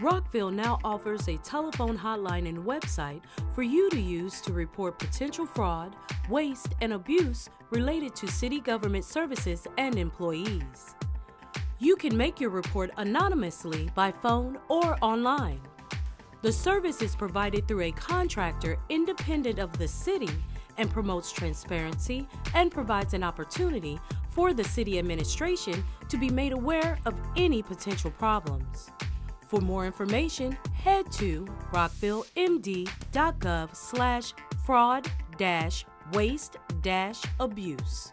Rockville now offers a telephone hotline and website for you to use to report potential fraud, waste, and abuse related to city government services and employees. You can make your report anonymously by phone or online. The service is provided through a contractor independent of the city and promotes transparency and provides an opportunity for the city administration to be made aware of any potential problems. For more information, head to rockvillemd.gov slash fraud dash waste dash abuse.